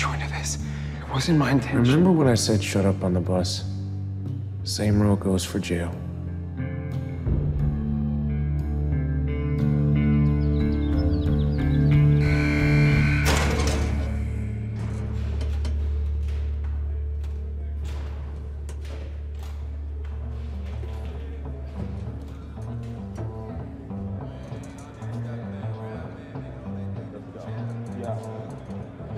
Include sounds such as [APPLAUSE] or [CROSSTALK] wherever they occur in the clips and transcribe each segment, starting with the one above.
you into this. It wasn't my intention. Remember when I said shut up on the bus? Same rule goes for jail.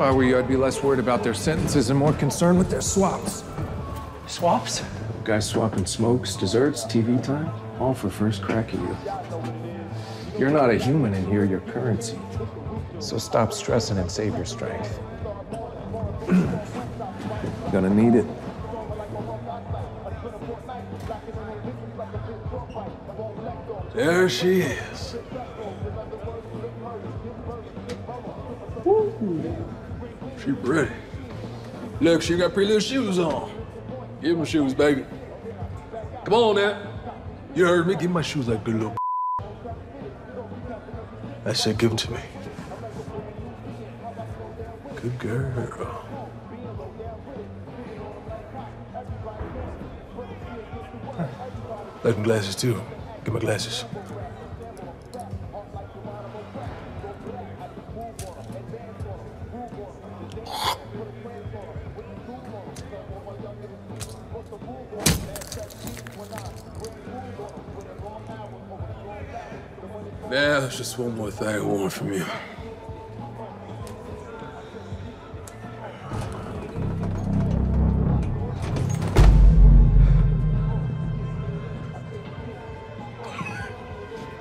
If I were you, I'd be less worried about their sentences and more concerned with their swaps. Swaps? Guys swapping smokes, desserts, TV time, all for first crack at you. You're not a human in here, you're currency. So stop stressing and save your strength. [CLEARS THROAT] Gonna need it. There she is. She pretty. Look, she got pretty little shoes on. Give them shoes, baby. Come on now. You heard me. Give my shoes like good little. [LAUGHS] I said, give them to me. Good girl. Like them glasses too. Get my glasses. Now, there's just one more thing I want from you.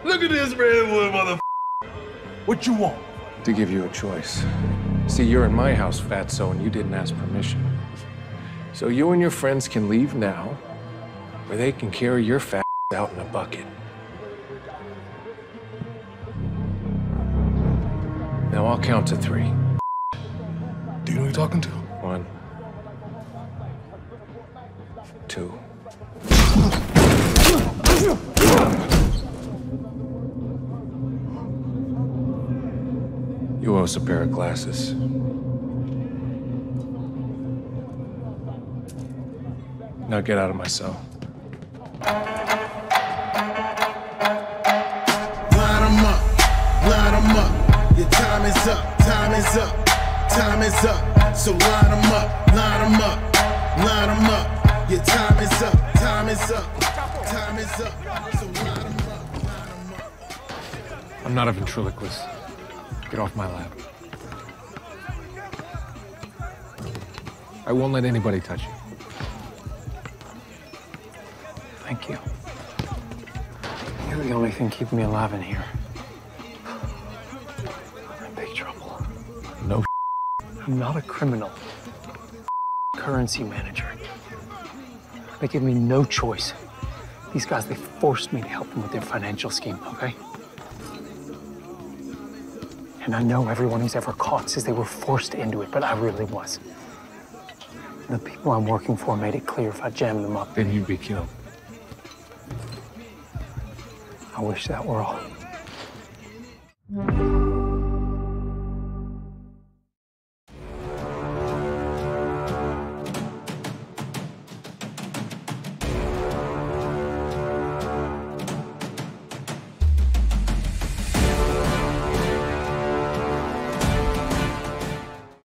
Look at this redwood, mother. What you want? To give you a choice. See, you're in my house, Fatso, and you didn't ask permission. So you and your friends can leave now, or they can carry your fat out in a bucket. Now I'll count to three. Do you know who you're talking to? One, two. You owe us a pair of glasses. Now get out of my cell. Your time is up, time is up, time is up. So line 'em up, line 'em up, line 'em up. Your time is up, time is up, time is up. So line 'em up, line 'em up. I'm not a ventriloquist. Get off my lap. I won't let anybody touch you. Thank you. You're the only thing keeping me alive in here. Not a criminal. Currency manager. They give me no choice. These guys, they forced me to help them with their financial scheme, okay? And I know everyone who's ever caught says they were forced into it, but I really was. The people I'm working for made it clear if I jammed them up, Then you'd be killed. I wish that were all.